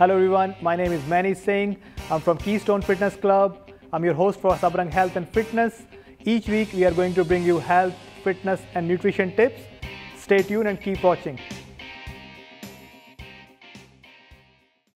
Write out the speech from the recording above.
Hello everyone, my name is Manny Singh. I'm from Keystone Fitness Club. I'm your host for Sabrang Health and Fitness. Each week we are going to bring you health, fitness and nutrition tips. Stay tuned and keep watching.